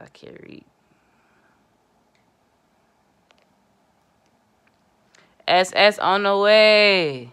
I can't read. SS on the way.